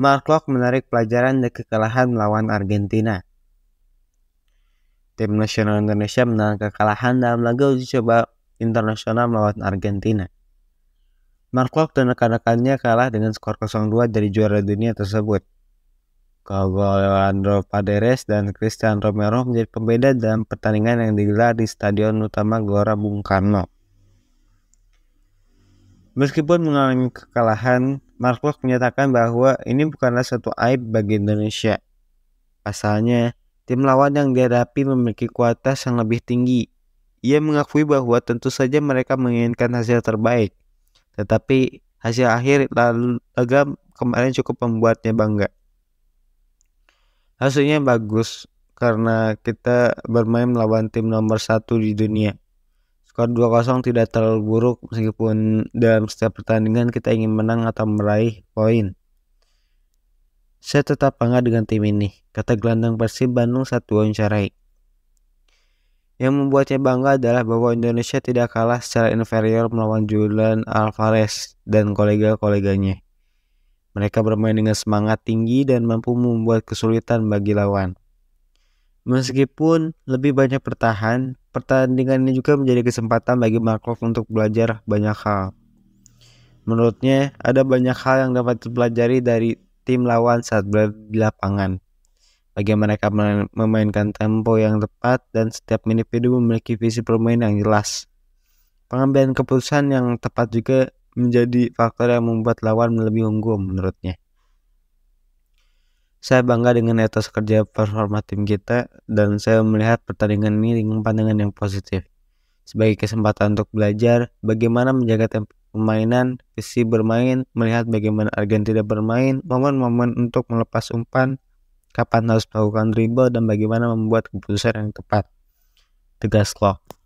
Mark Klok menarik pelajaran dari kekalahan melawan Argentina. Tim nasional Indonesia menang kekalahan dalam laga uji coba internasional melawan Argentina. Mark Klok dan rekan-rekannya kalah dengan skor 0-2 dari juara dunia tersebut. Gol Leandro Paredes dan Christian Romero menjadi pembeda dalam pertandingan yang digelar di Stadion Utama Gelora Bung Karno. Meskipun mengalami kekalahan, Mark Klok menyatakan bahwa ini bukanlah satu aib bagi Indonesia. Pasalnya, tim lawan yang dihadapi memiliki kualitas yang lebih tinggi. Ia mengakui bahwa tentu saja mereka menginginkan hasil terbaik, tetapi hasil akhir lalu laga kemarin cukup membuatnya bangga. Hasilnya bagus karena kita bermain melawan tim nomor satu di dunia. Skor 2-0 tidak terlalu buruk meskipun dalam setiap pertandingan kita ingin menang atau meraih poin. Saya tetap bangga dengan tim ini, kata gelandang Persib Bandung saat wawancarai. Yang membuatnya bangga adalah bahwa Indonesia tidak kalah secara inferior melawan Julian Alvarez dan kolega-koleganya. Mereka bermain dengan semangat tinggi dan mampu membuat kesulitan bagi lawan. Meskipun lebih banyak bertahan, pertandingan ini juga menjadi kesempatan bagi Markov untuk belajar banyak hal. Menurutnya, ada banyak hal yang dapat dipelajari dari tim lawan saat berada di lapangan. Bagaimana mereka memainkan tempo yang tepat dan setiap individu memiliki visi permainan yang jelas. Pengambilan keputusan yang tepat juga menjadi faktor yang membuat lawan lebih unggul menurutnya. Saya bangga dengan etos kerja performa tim kita dan saya melihat pertandingan ini dengan pandangan yang positif. Sebagai kesempatan untuk belajar bagaimana menjaga tempo permainan, visi bermain, melihat bagaimana Argentina bermain, momen-momen untuk melepas umpan, kapan harus melakukan dribble dan bagaimana membuat keputusan yang tepat. Tegas Klopp.